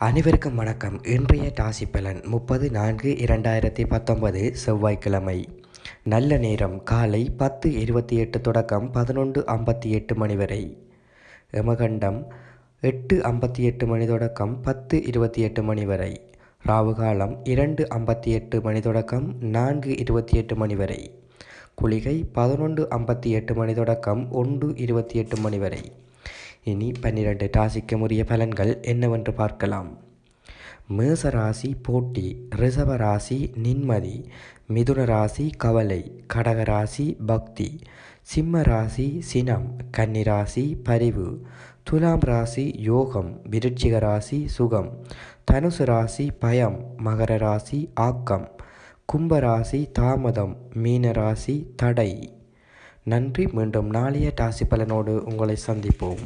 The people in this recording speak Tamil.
அனைவருக்கும் வணக்கம். இன்றைய டாசி பலன் முப்பது நான்கு இரண்டாயிரத்தி பத்தொன்பது செவ்வாய்க்கிழமை. நல்ல நேரம். காலை பத்து இருபத்தி எட்டு தொடக்கம் பதினொன்று ஐம்பத்தி எட்டு மணி வரை. யமகண்டம் எட்டு ஐம்பத்தி எட்டு மணி தொடக்கம் பத்து இருபத்தி எட்டு மணி வரை. ராவுகாலம் இரண்டு ஐம்பத்தி எட்டு மணி தொடக்கம் நான்கு இருபத்தி எட்டு மணி வரை. குளிகை பதினொன்று ஐம்பத்தி எட்டு மணி தொடக்கம் ஒன்று இருபத்தி எட்டு மணி வரை. இனி பன்னிரண்டு ராசிக்குரிய பலன்கள் என்னவென்று பார்க்கலாம். மேச ராசி போட்டி ரிஷப ராசி நிம்மதி மிதுன ராசி கவலை கடக ராசி பக்தி சிம்ம ராசி சினம் கன்னி ராசி பரிவு துலாம் ராசி யோகம் விருட்சிக ராசி சுகம் தனுசு ராசி பயம் மகர ராசி ஆக்கம் கும்பராசி தாமதம் மீன ராசி தடை. நன்றி. மீண்டும் நாளைய டாசி பலனோடு உங்களை சந்திப்போம்.